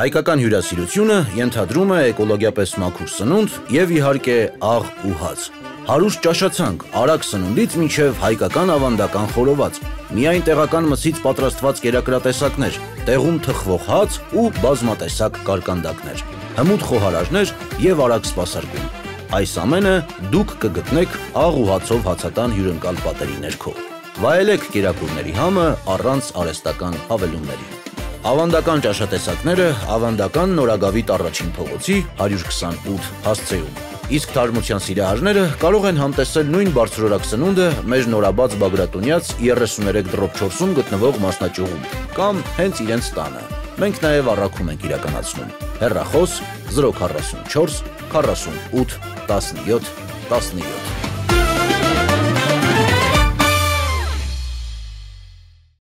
Հայկական հյուրասիրությունը ենթադրում է էկոլոգիապես մաքուր սնունդ եւ իհարկե աղ ու հաց։ Հարուստ ճաշացանկ, արագ սնունդից մինչև հայկական ավանդական խորոված։ Միայն տեղական մսից պատրաստված կերակրատեսակներ, տեղում թխվող հաց ու բազմատեսակ կարկանդակներ։ Հմուտ խոհարարներ եւ արագ սպասարկում։ Այս ամենը դուք կգտնեք աղ ու հացով հացատան հյուրընկալ պատերի ներքո։ Վայելեք կերակուրների համը առանց արհեստական հավելումների։ Ավանդական ճաշատեսակները Ավանդական Նորագավիթ առաջին փողոցի 128 հասցեում։ Իսկ թարմության սիրահարները կարող են համտեսել նույն բարձրորակ սնունդը մեր նորաբաց Բագրատունյաց 33 դրոպ 4-ում գտնվող մասնաճյուղում կամ հենց իրենց տանը։ Մենք նաև առաքում ենք իրականացնում։ Հեռախոս 044 48 17 17